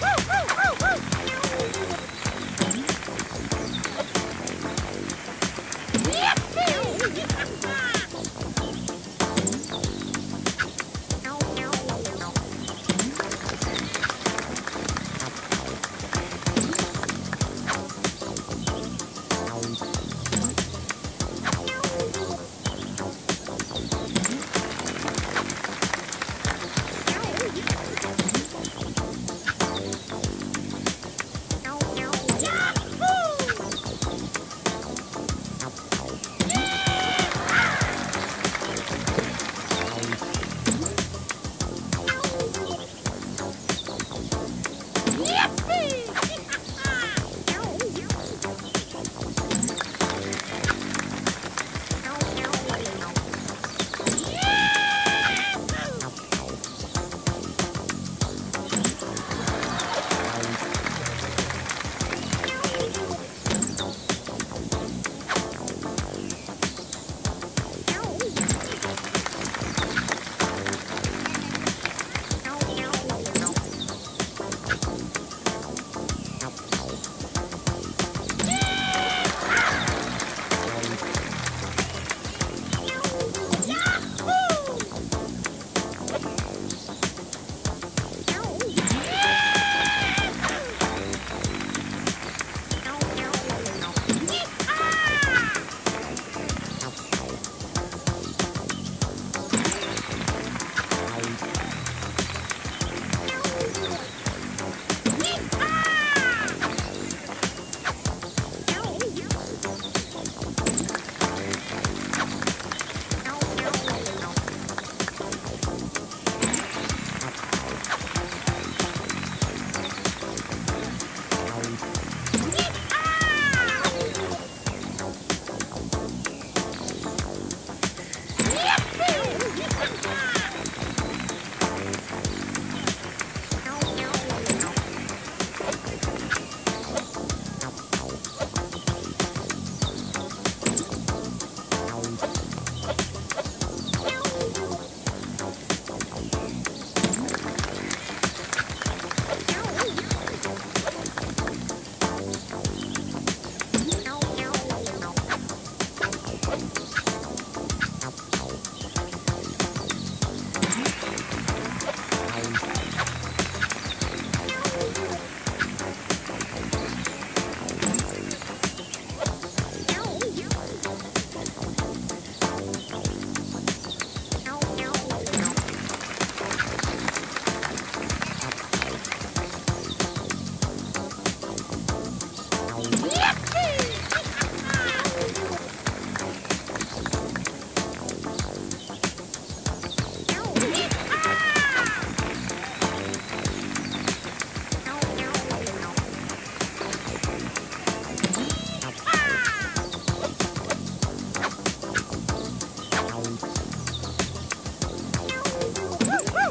Woo, woo.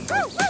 Woo.